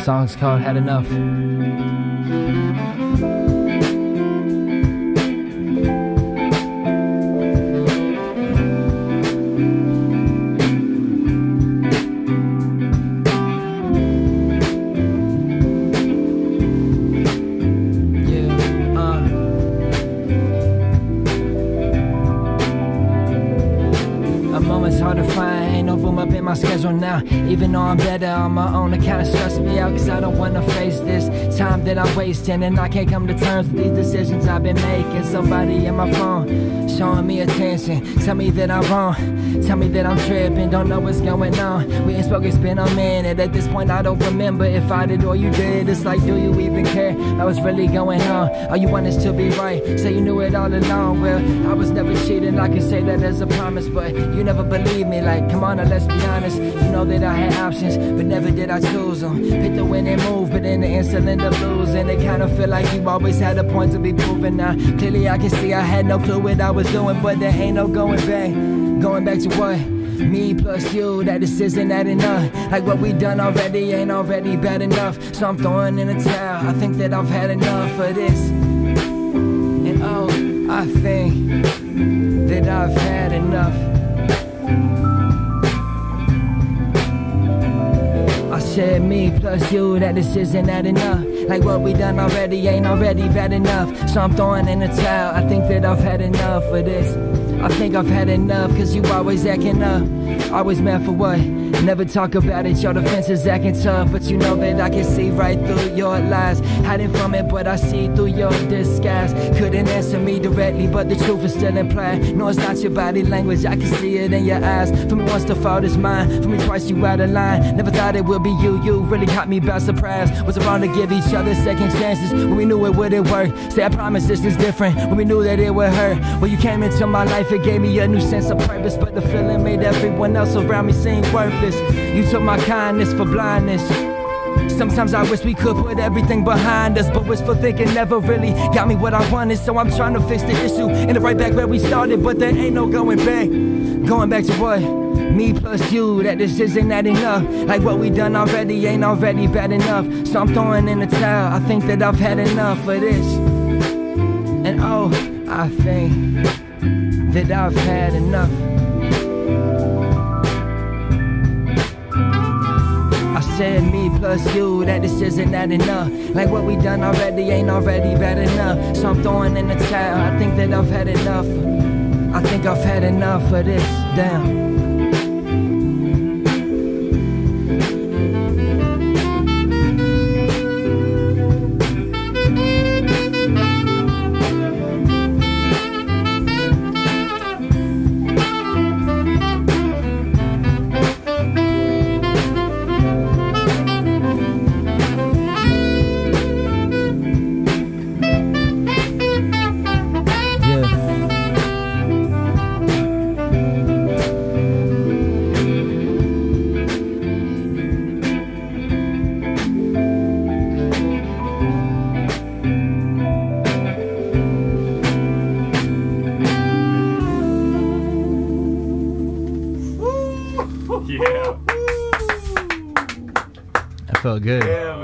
song's called Had Enough. Moment's hard to find, no room up in my schedule now. Even though I'm better on my own, it kinda stress me out, cause I don't wanna face this time that I'm wasting. And I can't come to terms with these decisions I've been making. Somebody in my phone showing me attention. Tell me that I'm wrong, tell me that I'm tripping, don't know what's going on. We ain't spoken, it's been a minute. At this point, I don't remember if I did or you did. It's like, do you even care about what's really going on? All you want is to be right, say you knew it all along. Well, I was never cheating, I can say that as a promise, but you never believed me. Like, come on, now let's be honest. You know that I had options, but never did I choose them. Pick the winning move, but in the instant end up losing. It kinda feel like you always had a point to be proven. Now, clearly I can see I had no clue what I was doing, but there ain't no going back. Going back to what? Me plus you, that this isn't that enough. Like what we done already ain't already bad enough. So I'm throwing in the towel. I think that I've had enough of this. And oh, I think that I've had enough. Me plus you, that this isn't that enough. Like what we done already ain't already bad enough. So I'm throwing in the towel. I think that I've had enough of this. I think I've had enough, cause you always acting up. Always mad for what? Never talk about it, your defense is acting tough. But you know that I can see right through your lies. Hiding from it, but I see through your disguise. Couldn't answer me directly, but the truth is still implied. No, it's not your body language, I can see it in your eyes. For me, once the fault is mine. For me, twice you out of line. Never thought it would be you, you really caught me by surprise. Was wrong to give each other second chances when we knew it wouldn't work? Say, I promise this is different when we knew that it would hurt. When you came into my life, it gave me a new sense of purpose. But the feeling made everyone else around me seem worthless. You took my kindness for blindness. Sometimes I wish we could put everything behind us, but wishful thinking never really got me what I wanted. So I'm trying to fix the issue and right back where we started, but there ain't no going back. Going back to what? Me plus you, that this isn't that enough. Like what we done already ain't already bad enough. So I'm throwing in the towel. I think that I've had enough of this. And oh, I think that I've had enough. Said me plus you, that this isn't that enough. Like what we done already ain't already bad enough. So I'm throwing in the towel. I think that I've had enough. I think I've had enough of this. Damn. Yeah. That felt good. Yeah,